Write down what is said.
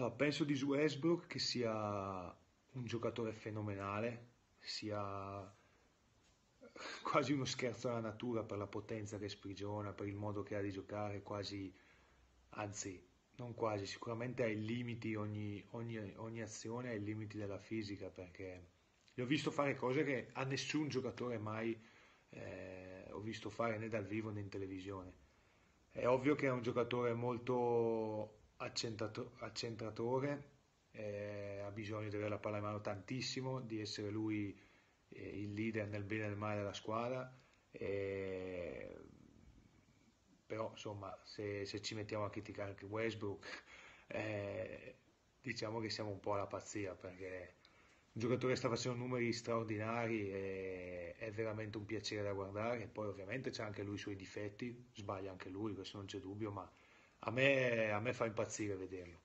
Allora, penso di Westbrook che sia un giocatore fenomenale, sia quasi uno scherzo alla natura per la potenza che sprigiona, per il modo che ha di giocare, quasi, anzi, non quasi, sicuramente ai limiti, ogni, ogni, ogni azione ai limiti della fisica, perché gli ho visto fare cose che a nessun giocatore mai eh, ho visto fare né dal vivo né in televisione. È ovvio che è un giocatore molto accentratore, eh, ha bisogno di avere la palla in mano tantissimo, di essere lui eh, il leader nel bene e nel male della squadra. eh, però insomma se, se ci mettiamo a criticare anche Westbrook eh, diciamo che siamo un po' alla pazzia perché un giocatore che sta facendo numeri straordinari e è veramente un piacere da guardare. Poi, ovviamente, c'ha anche lui i suoi difetti, sbaglia anche lui, questo non c'è dubbio, ma a me, a me fa impazzire vederlo.